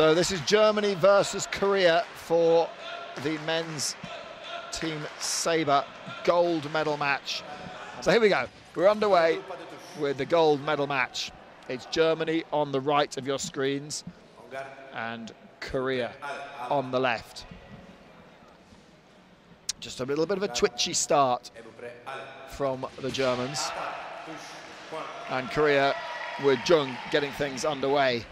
So this is Germany versus Korea for the men's team sabre gold medal match. So here we go. We're underway with the gold medal match. It's Germany on the right of your screens and Korea on the left. Just a little bit of a twitchy start from the Germans. And Korea with Jung getting things underway.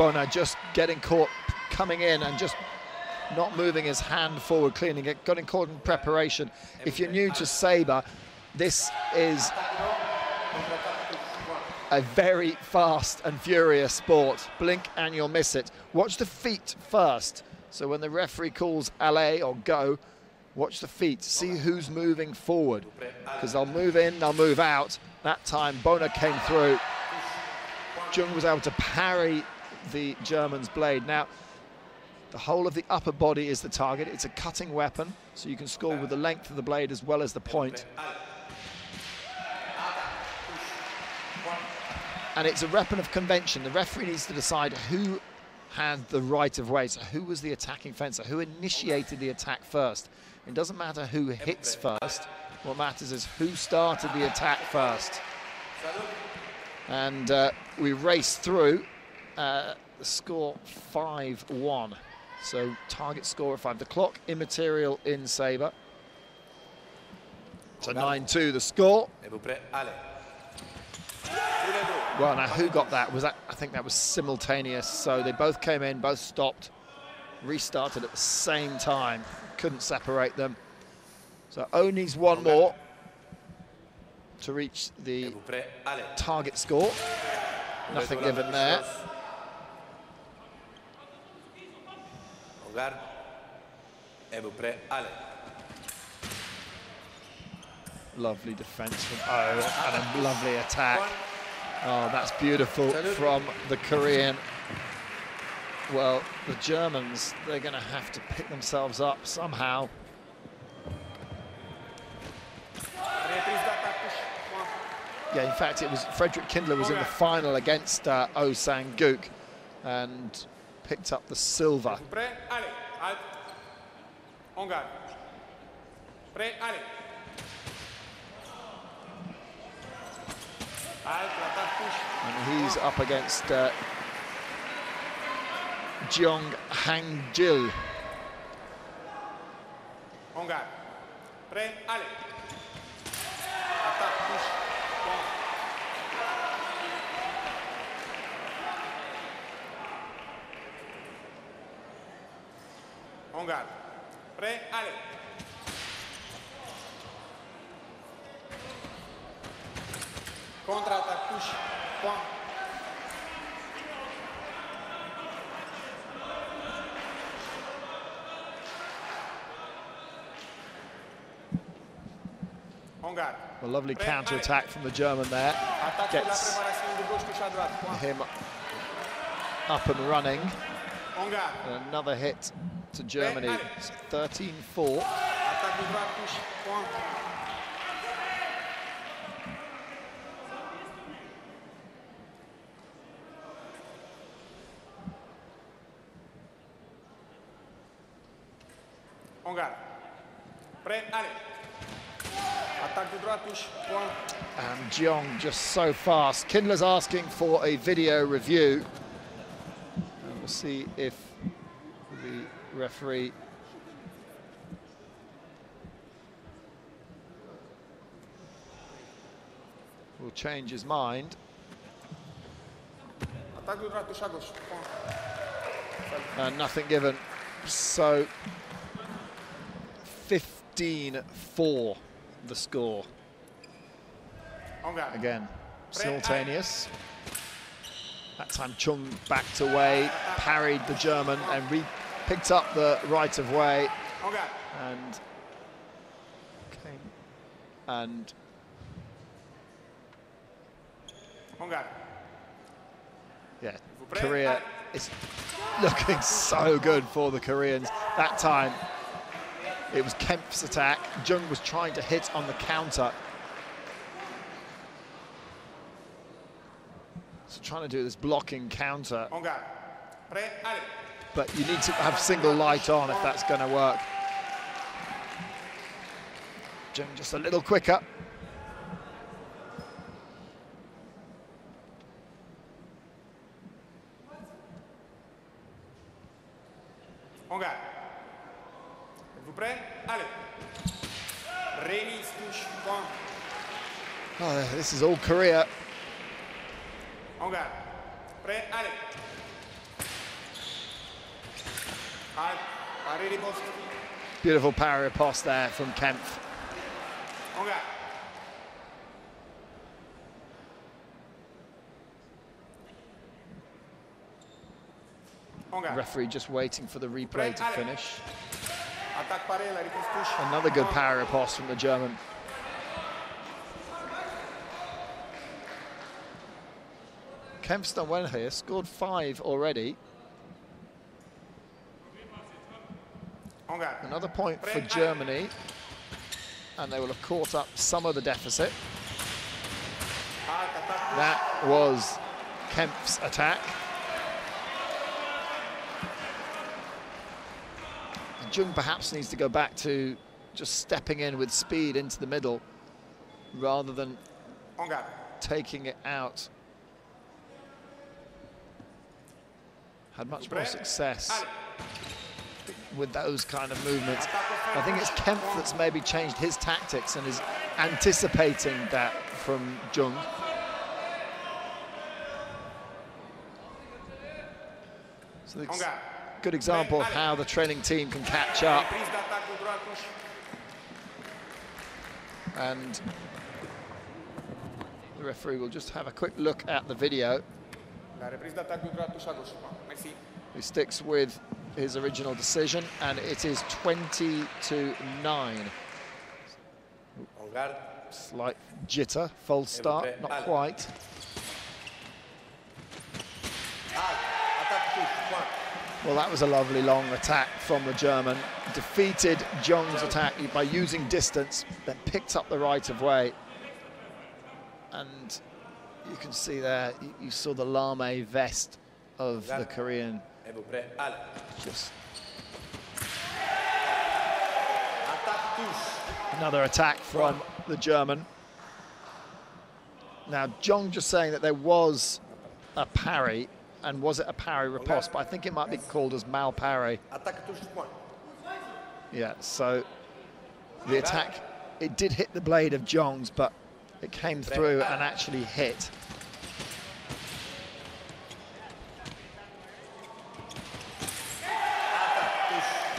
Bonah just getting caught coming in and just not moving his hand forward, cleaning it, getting caught in preparation. If you're new to Sabre, this is a very fast and furious sport. Blink and you'll miss it. Watch the feet first. So when the referee calls allez or go, watch the feet, see who's moving forward. Because they'll move in, they'll move out. That time Bonah came through. Jung was able to parry the German's blade. Now, the whole of the upper body is the target. It's a cutting weapon, so you can score with the length of the blade as well as the point. And it's a weapon of convention. The referee needs to decide who had the right of way. So who was the attacking fencer? Who initiated the attack first? It doesn't matter who hits first. What matters is who started the attack first. And uh, we race through. Uh, the score 5-1. So target score of 5. The clock immaterial in Sabre. So 9-2 the score. Well, now who got that? Was that? I think that was simultaneous. So they both came in, both stopped, restarted at the same time. Couldn't separate them. So Oni's one more to reach the target score. Nothing given there. Lovely defense from O and a lovely attack. Oh, that's beautiful from the Korean. Well, the Germans, they're going to have to pick themselves up somehow. Yeah, in fact, it was Frederick Kindler was in the final against uh, Oh Sang-gook and picked up the silver. And he's up against uh, Jeong Han-gil. Pre, ale. Attack, push, Ongar. Pre, ale. Contra-attaque, push, point. A lovely counter-attack from the German there. Gets him up and running. And another hit to Germany. 13-4. Ongar. Pre, allez. And Jeong just so fast. Kindler's asking for a video review. And we'll see if the referee will change his mind. And nothing given. So 15-4 the score. Again, simultaneous. That time Chung backed away, parried the German and re picked up the right of way. And came and Yeah, Korea is looking so good for the Koreans. That time, it was Kempf's attack. Jung was trying to hit on the counter. So trying to do this blocking counter. But you need to have single light on if that's going to work. Jung just a little quicker. Êtes-vous prêts Allez. Remise, touche, point. Oh, this is all Korea. En garde. Prêt Allez. Beautiful power riposte there from Kempf. En garde. Referee just waiting for the replay to finish. Attaque paré, la riposte touche. Another good power riposte from the German. Kempf's done well here, scored five already. En garde. Another point for Germany. And they will have caught up some of the deficit. That was Kempf's attack. And Jung perhaps needs to go back to just stepping in with speed into the middle rather than taking it out. Had much more success. With those kind of movements. I think it's Kempf that's maybe changed his tactics and is anticipating that from Jung. So it's a good example of how the training team can catch up Prise d'attaque de droite touche. and the referee will just have a quick look at the video. La reprise d'attaque de droite touche à gauche. Merci. He sticks with his original decision and it is 20 to 9. Slight jitter, false start, not quite. Halt. Attaque touche. Point. Well, that was a lovely long attack from the German. Defeated Jung's attack by using distance, then picked up the right of way. And you can see there, you saw the lame vest of the Korean just Another attack from the German. Now, Jong just saying that there was a parry, and was it a parry riposte? But I think it might be called as mal parry. Yeah, so the attack, it did hit the blade of Jong's, but it came through and actually hit.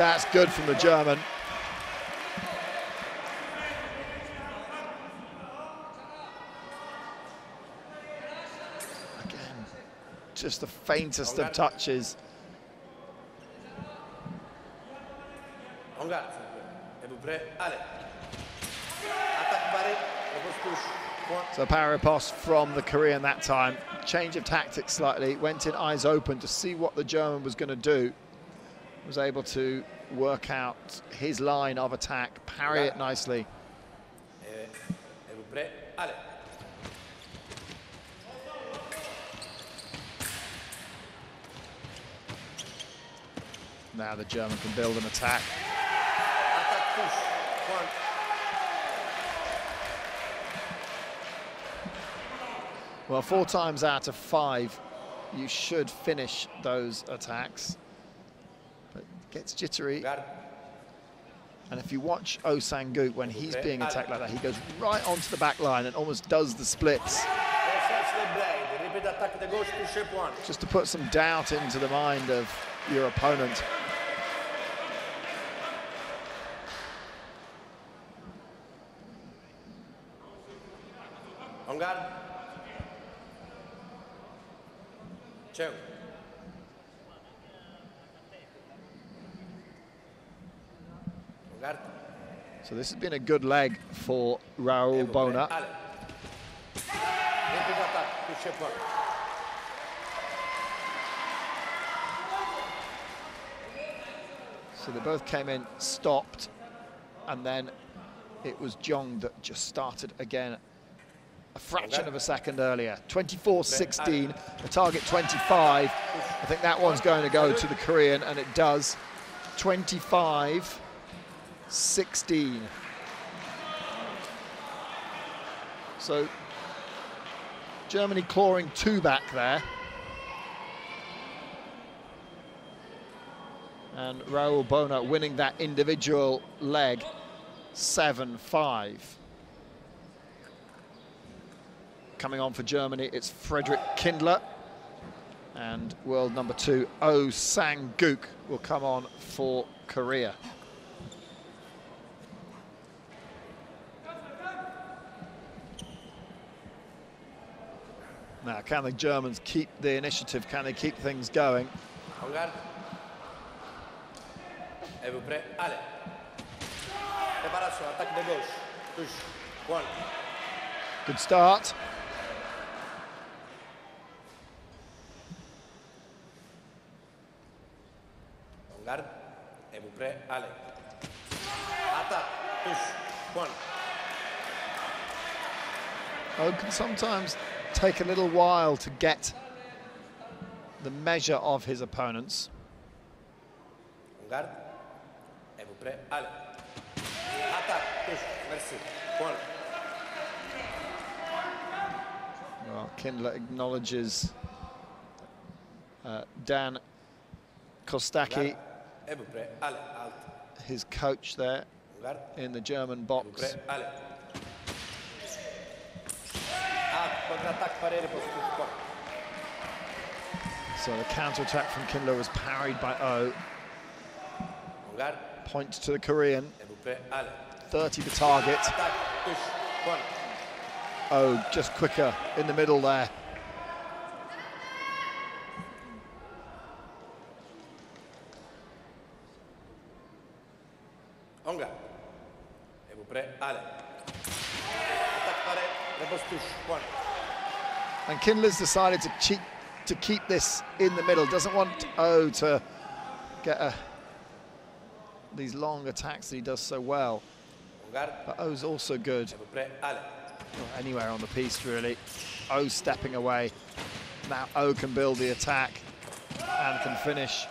That's good from the German. Again, just the faintest of touches. En garde. Êtes-vous prêts Allez. Attaque barrée. Repose touche. Point. So Parapos from the Korean that time. Change of tactics slightly, went in eyes open to see what the German was going to do. Was able to work out his line of attack, parry it nicely. Et- Êtes-vous prêts Allez. Now the German can build an attack. Attaque touche. Point. Well, four times out of five, you should finish those attacks. Gets jittery. And if you watch Sang-gook, when he's being attacked like that, he goes right onto the back line and almost does the splits Recherche les blades. Répète attaque de gauche, touche point. just to put some doubt into the mind of your opponent. So this has been a good leg for Raoul Bonah. So they both came in, stopped, and then it was Jong that just started again a fraction of a second earlier. 24-16, the target 25. I think that one's going to go to the Korean, and it does. 25 25-16. So Germany clawing two back there. And Raoul Bonah winning that individual leg 7-5. Coming on for Germany, it's Frederick Kindler. And world number two, Oh Sang-guk, will come on for Korea. Now, can the Germans keep the initiative? Can they keep things going? Regarde. Êtes-vous prêts Allez. Préparation, attaque de One. Good start. En garde. Êtes-vous prêts Allez. Attaque. Touche. One. Oh, can sometimes take a little while to get the measure of his opponents. En garde. Êtes-vous prêts Allez. Attaque. Touche. Merci. One. Well, Kindler acknowledges uh, Dan Kostaki, Garde. Êtes-vous prêts Allez. Halte. his coach there in the German box. prêts Allez. Ah, contre-attaque paré pour touche. One. So the counter-attack from Kindler was parried by O. En garde. Point to the Korean, Êtes-vous 30 the target. Attaque. Touche. One. Oh, just quicker in the middle there. En garde. Êtes-vous prêts paré. Repose. One. And Kindler's decided to cheat, to keep this in the middle. Doesn't want O to get a, these long attacks that he does so well. But O's also good Êtes-vous prêts Allez. well, anywhere on the piece, really. O stepping away. Now O can build the attack and can finish.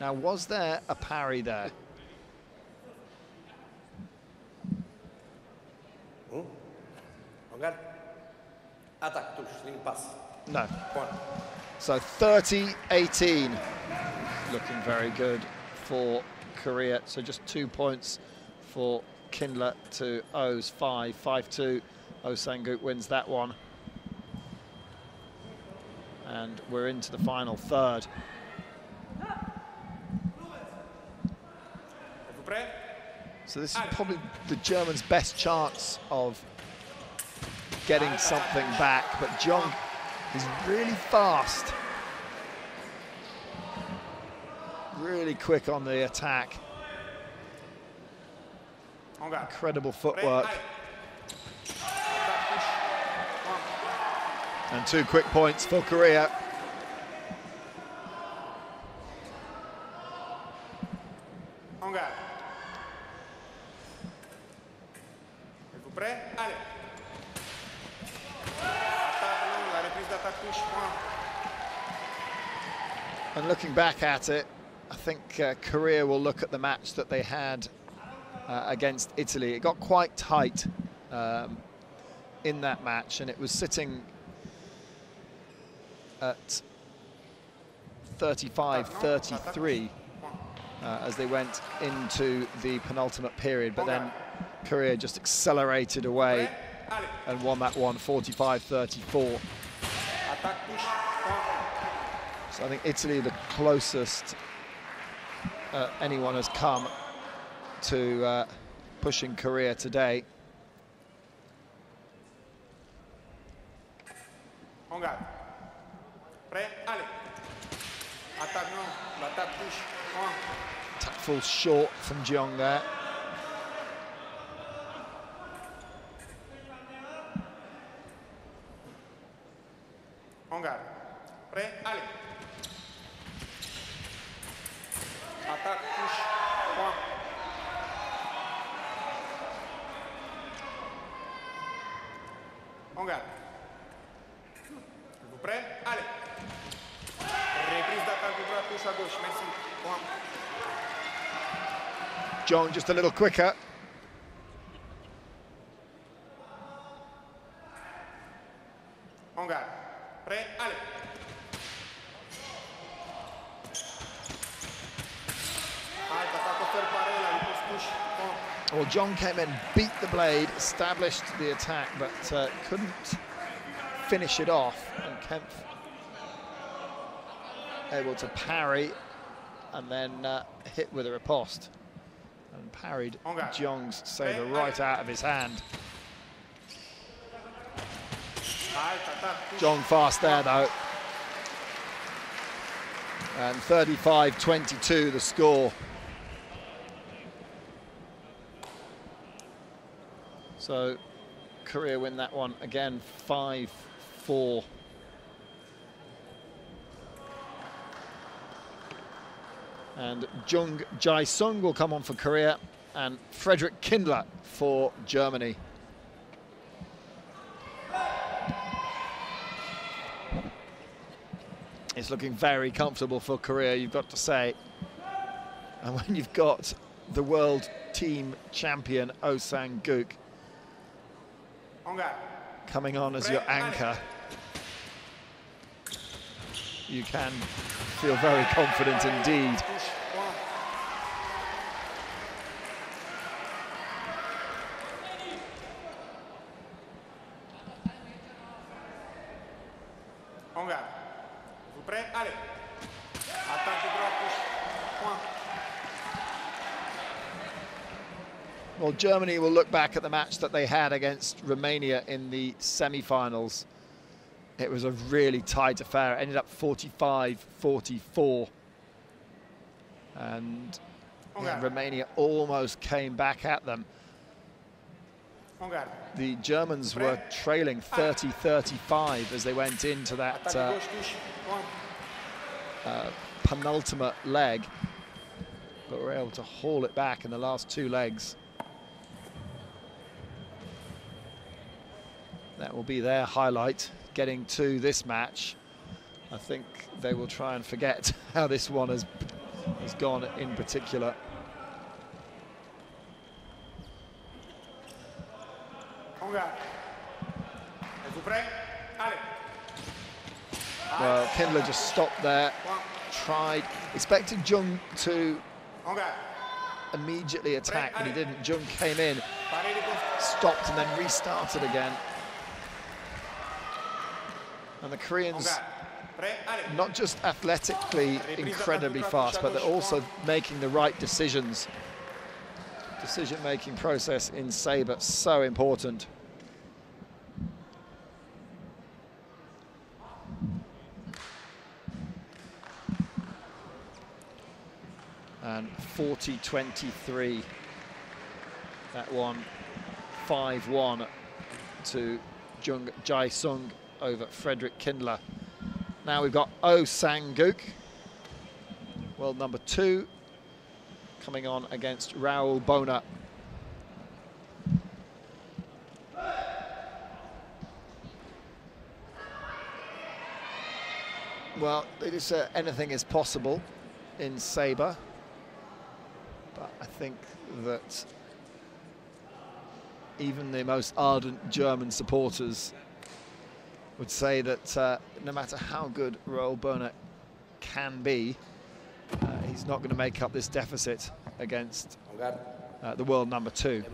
Now, was there a parry there? En garde. Attaque. Touche. Ligne passe. No. One. So 30-18, looking very good for Korea. So just two points for Kindler to O's five, 5-2. Oh Sang-guk wins that one. And we're into the final third. So this is probably the Germans' best chance of getting something back. But Jong is really fast. Really quick on the attack. Incredible footwork. Allez. Attaque. Touche. One. And two quick points for Korea. Allez. Attaque longue, la reprise d'attaque touche. One. And looking back at it, I think uh, Korea will look at the match that they had uh, against Italy. It got quite tight um, in that match, and it was sitting at 35-33 uh, as they went into the penultimate period. But then Korea just accelerated away and won that one 45-34. Attaque touche. One. So I think Italy the closest uh, anyone has come to uh, pushing Korea today. Garde. Prêt Allez. Attaque non, l'attaque touche. Attack falls short from Jeong there. En garde. Prêt Allez. Attaque touche. touche à gauche, merci. Point. John just a little quicker. On garde. Prêt, allez. Halte, attaque au fer pareil, là, il pousse, touche. Point. Well, John came in, beat the blade, established the attack, but uh, couldn't finish it off. And Kempf able to parry and then uh, hit with a riposte. And parried Jong's saber right out of his hand. Halte, attaque, touche. Jong fast there though. And 35-22 the score. So Korea win that one again 5-4. And Jung Jae-sung will come on for Korea and Frederick Kindler for Germany. It's looking very comfortable for Korea, you've got to say. And when you've got the world team champion Oh Sang-guk coming on as your anchor, you can feel very confident indeed. Touche. Point. On garde. Vous prêt Allez. Attaque de droite, touche. Point. Well, Germany will look back at the match that they had against Romania in the semi-finals. It was a really tight affair. It ended up 45-44. And yeah. Romania almost came back at them. The Germans were trailing 30-35 as they went into that uh. Point. penultimate leg, but were able to haul it back in the last two legs. That will be their highlight, getting to this match. I think they will try and forget how this one has, has gone in particular. On garde. Êtes-vous prêt Allez. Well, Kindler just stopped there, tried, expected Jung to immediately attack, but he didn't. Jung came in, Pareil de gauche. stopped and then restarted again. And the Koreans, garde. Prêt Allez. not just athletically incredibly fast, but they're also making the right decisions. Decision-making process in sabre so important. And 40-23. That one 5-1 to Jung Jae-sung over Frederick Kindler. Now we've got Oh Sang-guk, world number two, coming on against Raoul Bonah. Well, is, uh, anything is possible in sabre, but I think that even the most ardent German supporters would say that uh, no matter how good Raoul Bonah can be, uh, he's not going to make up this deficit against uh, the world number two.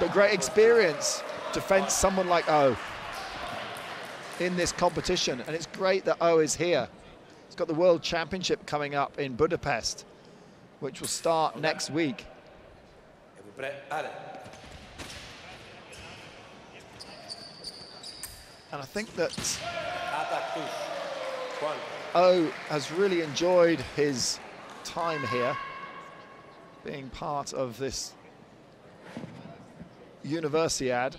But great experience to fence someone like O in this competition. And it's great that O is here. He's got the World Championship coming up in Budapest, which will start next week. Êtes-vous. And I think that Attaque touche. Point. O has really enjoyed his time here, being part of this Universiade.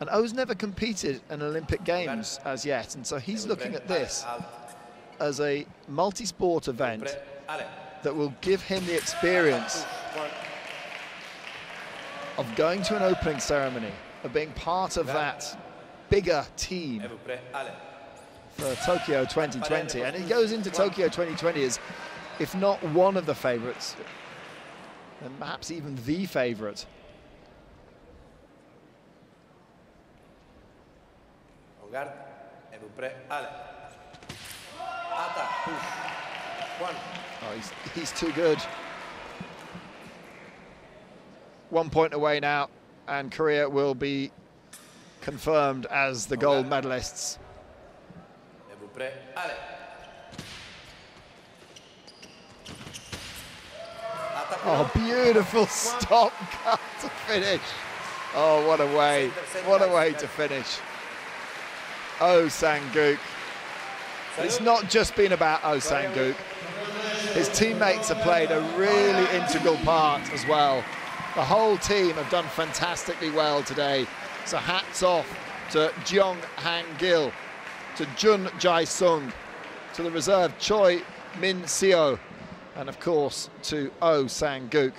And O's never competed in Olympic Games as yet, and so he's looking at this as a multi-sport event that will give him the experience. Of going to an opening ceremony, of being part of that bigger team Êtes-vous prêts Allez. for Tokyo 2020. And he goes into Tokyo 2020 as, if not one of the favourites, then perhaps even the favourite. En garde. Êtes-vous prêts Allez. Attaque. Push. One. Oh, he's, he's too good. One point away now, and Korea will be confirmed as the gold medalists. Êtes-vous prêts Allez. Attaque. Oh, beautiful stop cut to finish. Oh, what a way. What a way to finish. Oh, Sanguk. It's not just been about Oh Sanguk. His teammates have played a really integral part as well. The whole team have done fantastically well today. So hats off to Jeong Han Gil, to Jun Jae Sung, to the reserve Choi Min Seo, and of course to Oh Sang-guk.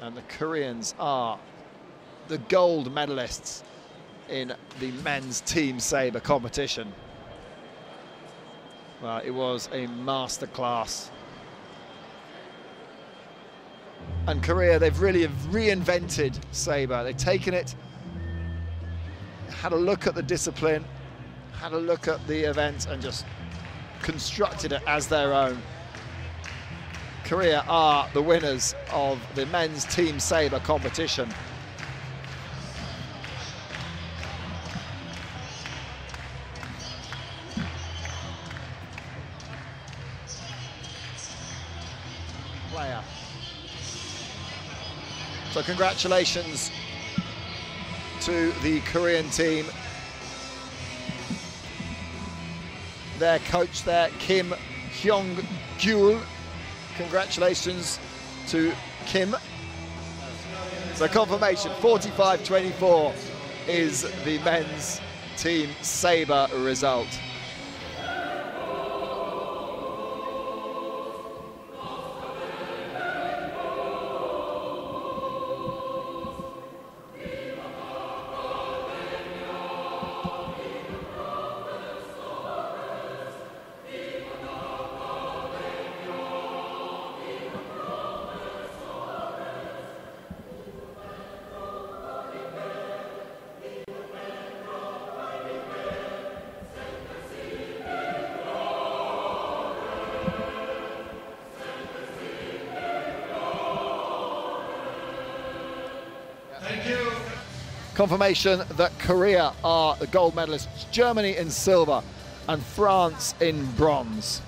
And the Koreans are the gold medalists in the men's team saber competition. Well, it was a masterclass. And Korea, they've really reinvented saber. They've taken it, had a look at the discipline, had a look at the event, and just constructed it as their own. Korea are the winners of the men's team saber competition. So congratulations to the Korean team. Their coach there, Kim Hyung-gyul. Congratulations to Kim. So confirmation, 45-24 is the men's team saber result. Confirmation that Korea are the gold medalists, Germany in silver and France in bronze.